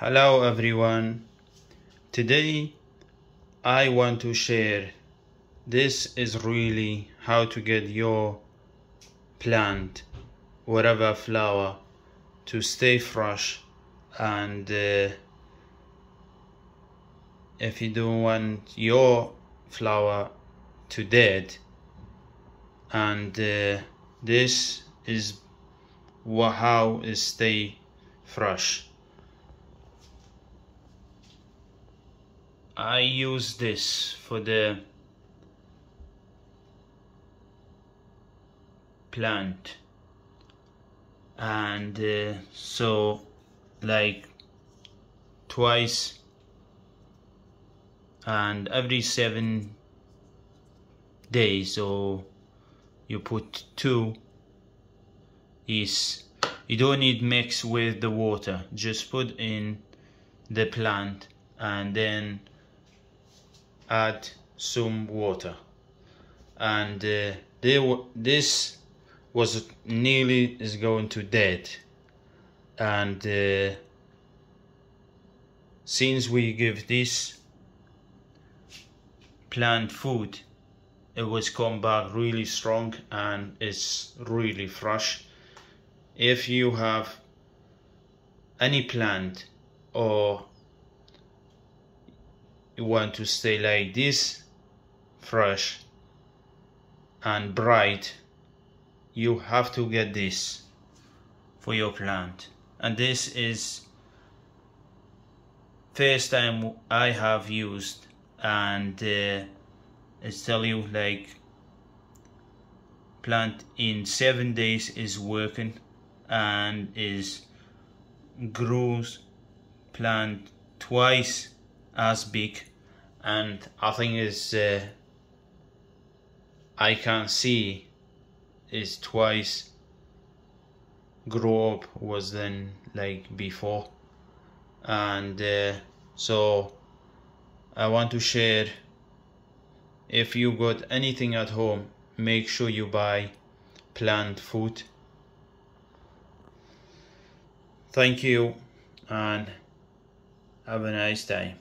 Hello everyone. Today I want to share. This is really how to get your plant whatever flower to stay fresh and uh, if you don't want your flower to dead. And uh, this is how it stay fresh I use this for the plant. And uh, so like twice. And every seven days so you put two is you don't need mix with the water. Just put in the plant and then add some water. And uh, they this was nearly is going to dead. And uh, since we give this plant food it was come back really strong and it's really fresh. If you have any plant or you want to stay like this fresh and bright you have to get this for your plant. And this is first time I have used and uh, it's tell you like plant in seven days is working and is grows plant twice as big. And I think is uh, I can see is twice grow up was than like before. And uh, so I want to share if you got anything at home make sure you buy plant food. Thank you and have a nice day